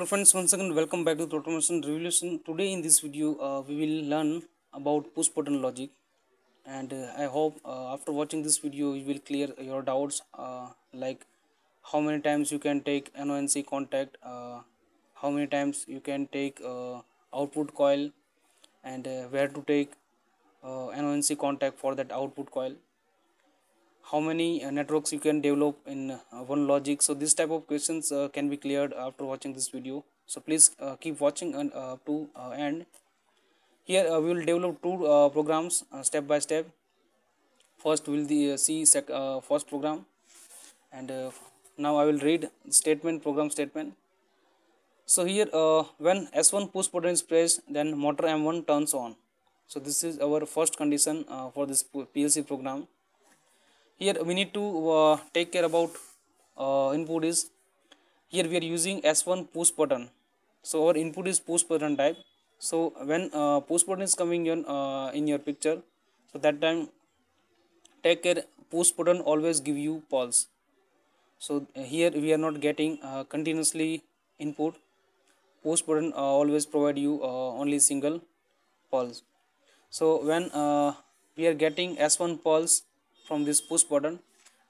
hello friends once again welcome back to the automation revolution. Today in this video uh, we will learn about push button logic. And uh, i hope uh, after watching this video you will clear your doubts uh, like how many times you can take nonc contact uh, how many times you can take uh, output coil and where to take nonc contact for that output coil how many uh, networks you can develop in uh, one logic. So this type of questions uh, can be cleared after watching this video. So please uh, keep watching and uh, to uh, end. Here we will develop two programs step by step. First we will see sec first program. And now i will read statement program statement. So here when s1 push button is pressed then motor m1 turns on. So this is our first condition for this plc program here we need to uh, take care about uh, input is here we are using s1 push button. So our input is push button type. So when uh, push button is coming in uh, in your picture so that time take care push button always give you pulse. So here we are not getting uh, continuously input. Push button uh, always provide you only single pulse. So when we are getting s1 pulse from this push button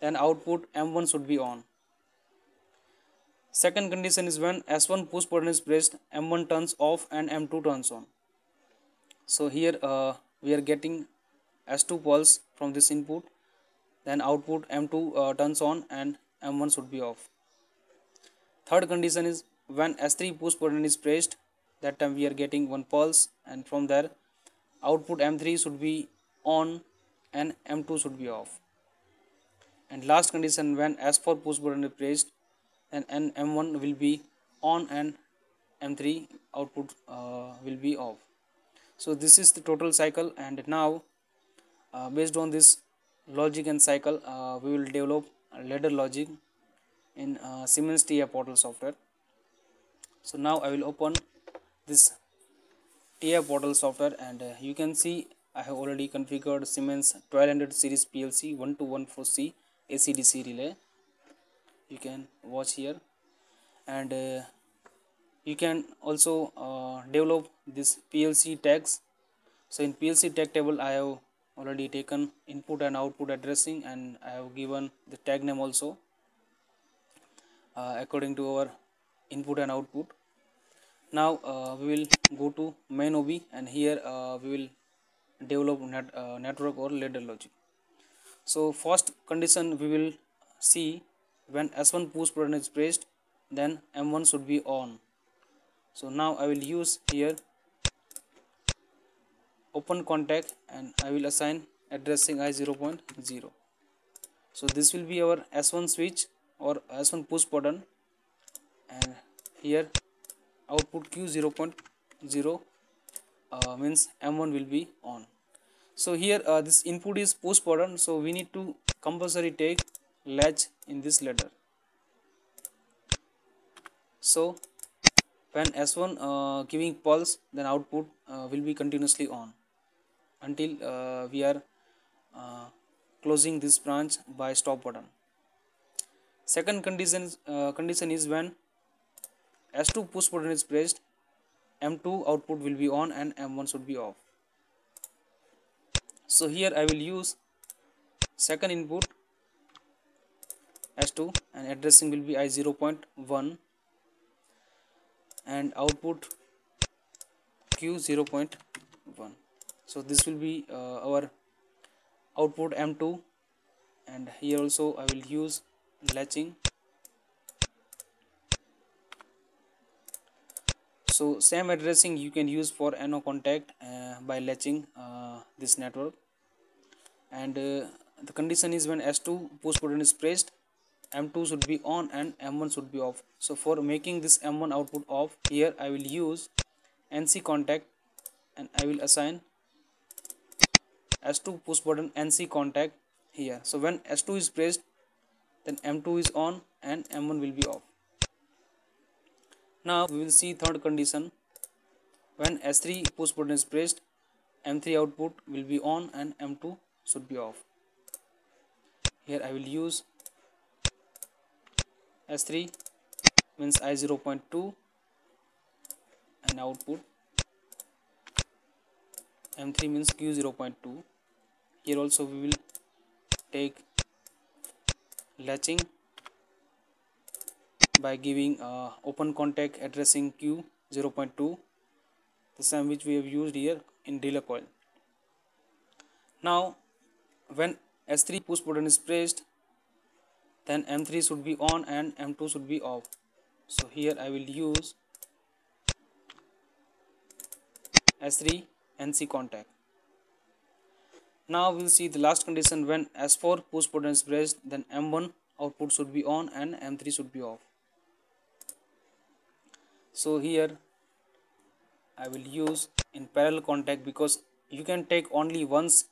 then output M1 should be on. Second condition is when S1 push button is pressed M1 turns off and M2 turns on. So here uh, we are getting S2 pulse from this input then output M2 uh, turns on and M1 should be off. Third condition is when S3 push button is pressed that time we are getting one pulse and from there output M3 should be on and M2 should be off. And last condition when S4 push button is pressed then M1 will be on and M3 output uh, will be off. So this is the total cycle and now uh, based on this logic and cycle uh, we will develop ladder logic in uh, Siemens TIA portal software. So now I will open this TIA portal software and uh, you can see I have already configured Siemens 1200 series PLC 1214C AC-DC relay you can watch here. And uh, you can also uh, develop this PLC tags. So in PLC tag table I have already taken input and output addressing and I have given the tag name also uh, according to our input and output. Now uh, we will go to main OB and here uh, we will develop net, uh, network or ladder logic. So first condition we will see when s1 push button is pressed then m1 should be on. So now i will use here open contact and i will assign addressing i 0.0 so this will be our s1 switch or s1 push button and here output q 0.0 uh, means m1 will be on. So here uh, this input is button so we need to compulsory take latch in this ladder. So when s1 uh, giving pulse then output uh, will be continuously on until uh, we are closing this branch by stop button. Second condition condition is when s2 push button is pressed m2 output will be on and m1 should be off. So here I will use second input S2 and addressing will be I 0.1 and output Q 0.1 so this will be uh, our output M2 and here also I will use latching so same addressing you can use for NO contact uh, by latching uh, this network. And uh, the condition is when S2 push button is pressed M2 should be on and M1 should be off. So for making this M1 output off here I will use NC contact and I will assign S2 push button NC contact here. So when S2 is pressed then M2 is on and M1 will be off now we will see third condition. When S3 push button is pressed, M3 output will be on and M2 should be off. Here I will use S3 means I 0.2 and output m3 means q 0.2 here also we will take latching by giving uh, open contact addressing q 0.2 the same which we have used here in relay coil. Now when s3 push button is pressed then m3 should be on and m2 should be off. So here i will use s3 nc contact. Now we'll see the last condition. When s4 push button is pressed then m1 output should be on and m3 should be off so here I will use in parallel contact because you can take only once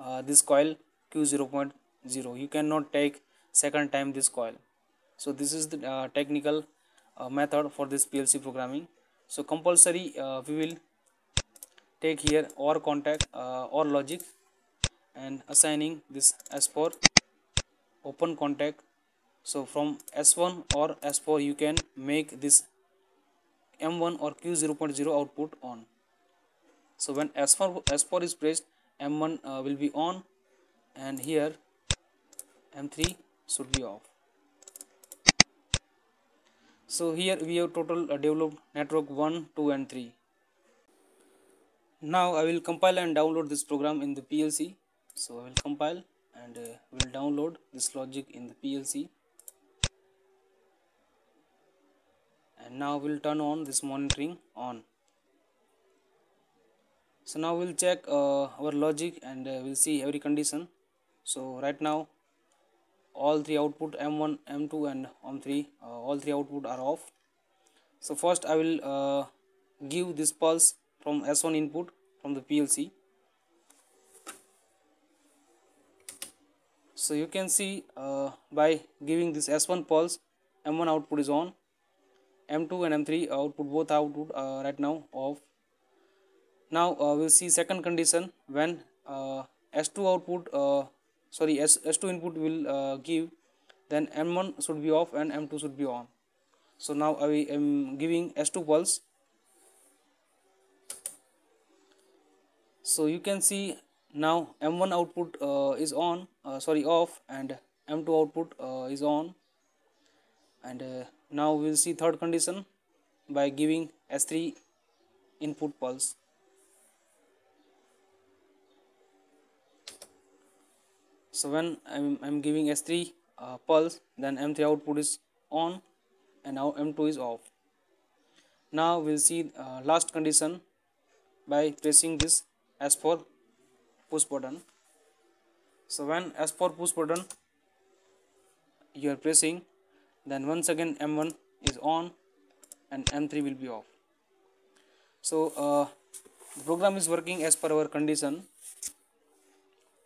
uh, this coil Q 0.0 you cannot take second time this coil. So this is the uh, technical uh, method for this PLC programming. So compulsory uh, we will take here OR contact uh, OR logic and assigning this S4 open contact. So from S1 or S4 you can make this M1 or Q 0.0 output on. So when S4, S4 is pressed, M1 uh, will be on and here M3 should be off. So here we have total uh, developed network 1, 2 and 3. Now I will compile and download this program in the PLC. So I will compile and uh, will download this logic in the PLC. And now we'll turn on this monitoring on. So now we'll check uh, our logic and uh, we'll see every condition. So right now all three output m1 m2 and m3 uh, all three output are off. So first i will uh, give this pulse from s1 input from the plc so you can see uh, by giving this s1 pulse m1 output is on m2 and m3 output both output uh, right now off now uh, we'll see second condition when uh, s2 output uh, sorry S, s2 input will uh, give then m1 should be off and m2 should be on. So now i am giving s2 pulse. So you can see now m1 output uh, is on sorry off and m2 output is on. And now we will see third condition by giving S3 input pulse. So when I'm, giving S3 uh, pulse then M3 output is on and now M2 is off. Now we'll see uh, last condition by pressing this S4 push button. So when S4 push button you are pressing then once again m1 is on and m3 will be off. So uh, the program is working as per our condition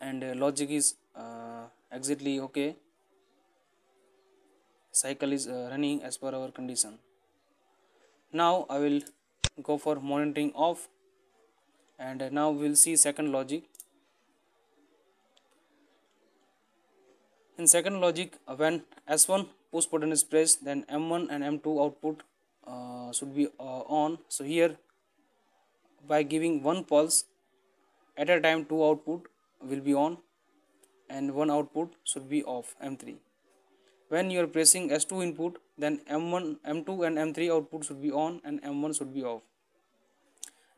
and uh, logic is uh, exactly okay. Cycle is uh, running as per our condition. Now i will go for monitoring off and now we'll see second logic in second logic when s1 push button is pressed then m1 and m2 output uh, should be uh, on. So here by giving one pulse at a time two output will be on and one output should be off m3 when you are pressing s2 input then m1 m2 and m3 output should be on and m1 should be off.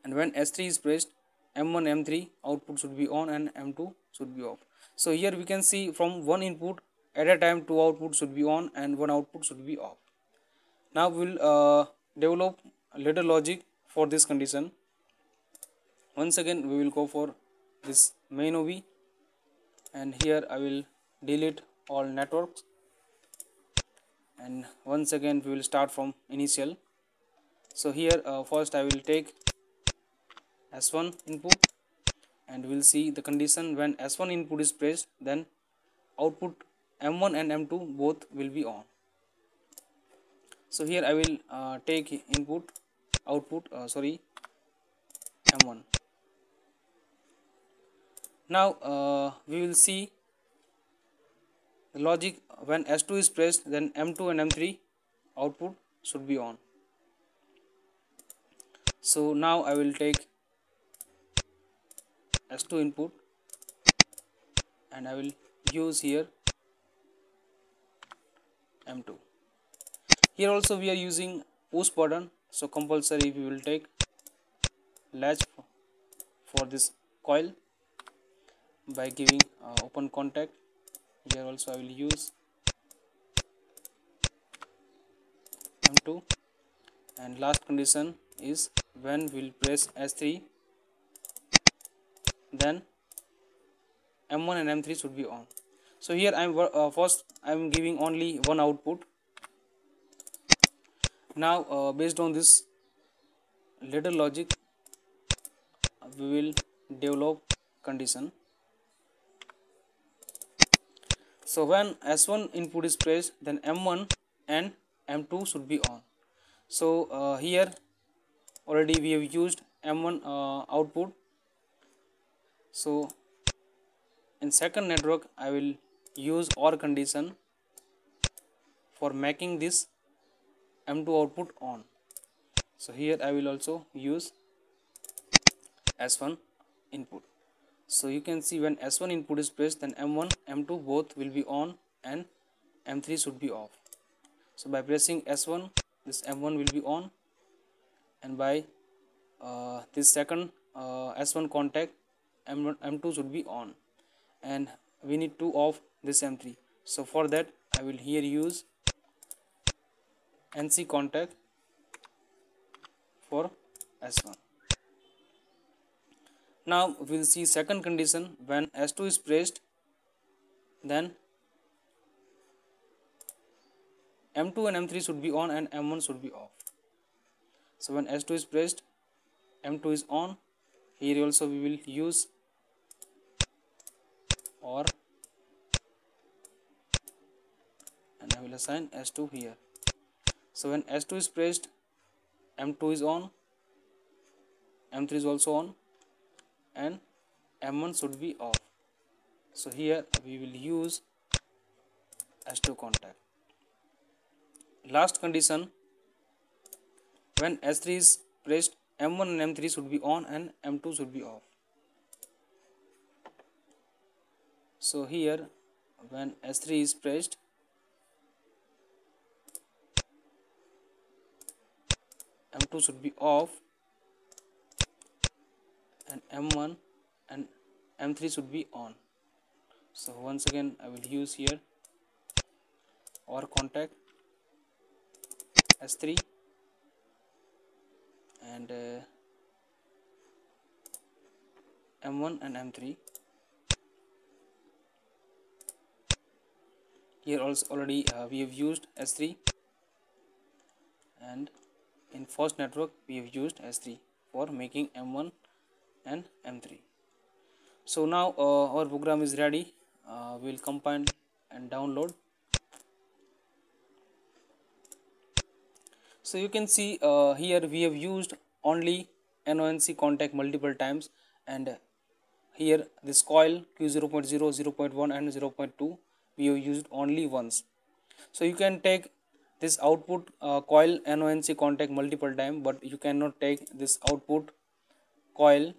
And when s3 is pressed m1 m3 output should be on and m2 should be off so here we can see from one input at a time two outputs should be on and one output should be off. Now we'll uh, develop little logic for this condition. Once again we will go for this main OB and here I will delete all networks. And once again we will start from initial. So here uh, first I will take S1 input and we'll see the condition when S1 input is pressed then output m1 and m2 both will be on. So here i will uh, take input output uh, sorry m1 now uh, we will see the logic when s2 is pressed then m2 and m3 output should be on. So now I will take S2 input and I will use here M2 here also we are using push button? So compulsory we will take latch for this coil by giving uh, open contact. Here also I will use M2 and last condition is when we'll press S3 then M1 and M3 should be on. So here I'm uh, first I'm giving only one output. Now uh, based on this ladder logic we will develop condition. So when s1 input is pressed then m1 and m2 should be on. So uh, here already we have used m1 uh, output so in second network i will use or condition for making this m2 output on so here i will also use S1 input. So you can see when S1 input is pressed then M1, M2 both will be on and M3 should be off. So by pressing S1 this M1 will be on and by uh, this second uh, S1 contact M1, M2 should be on. And we need to off this M3. So for that I will here use NC contact for S1 now we will see second condition. When s2 is pressed then m2 and m3 should be on and m1 should be off. So when s2 is pressed m2 is on. Here also we will use or and I will assign s2 here so when s2 is pressed m2 is on m3 is also on and M1 should be off. So here we will use S2 contact. Last condition when S3 is pressed M1 and M3 should be on and M2 should be off. So here when S3 is pressed M2 should be off and m1 and m3 should be on. So once again I will use here or contact s3 and uh, m1 and m3 here also already uh, we have used s3 and in first network we have used s3 for making m1 and m3 so now uh, our program is ready. Uh, we'll compile and download. So you can see uh, here we have used only NONC contact multiple times. And here this coil Q0.0, 0.1 and 0.2 we used only once. So you can take this output uh, coil NONC contact multiple time but you cannot take this output coil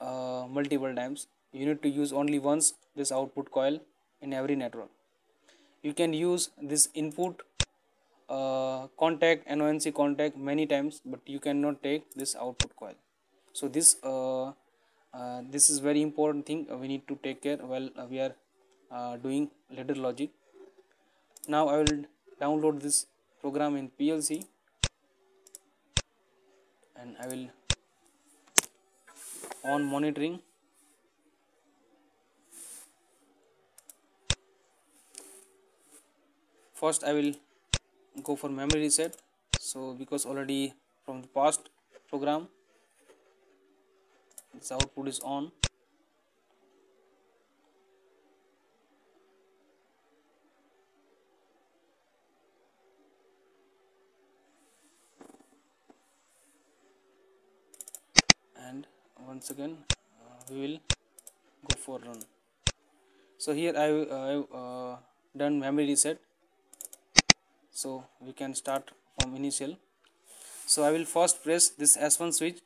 uh, multiple times. You need to use only once this output coil in every network. You can use this input uh, contact NONC contact many times but you cannot take this output coil. So this uh, uh, this is very important thing we need to take care while we are uh, doing ladder logic. Now I will download this program in PLC and I will on monitoring. First I will go for memory reset. So because already from the past program this output is on once again uh, we will go for run. So here I have uh, done memory reset. So we can start from initial. So I will first press this S1 switch.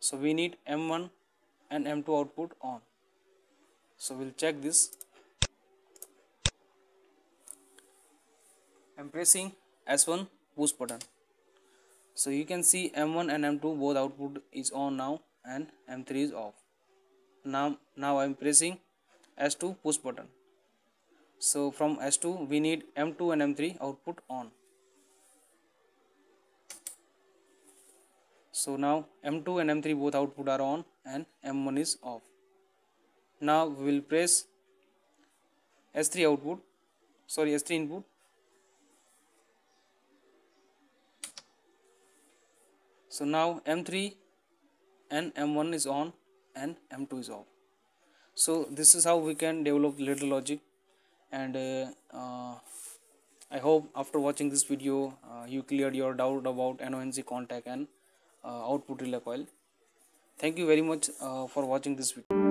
So we need M1 and M2 output on. So we'll check this. I'm pressing S1 push button. So you can see M1 and M2 both output is on now and M3 is off. Now now I'm pressing S2 push button. So from S2 we need M2 and M3 output on. So now M2 and M3 both output are on and M1 is off. Now we will press S3 output sorry S3 input. So now M3 and M1 is on and M2 is off. So this is how we can develop ladder logic and uh, uh, I hope after watching this video uh, you cleared your doubt about NONC contact and uh, output relay coil thank you very much uh, for watching this video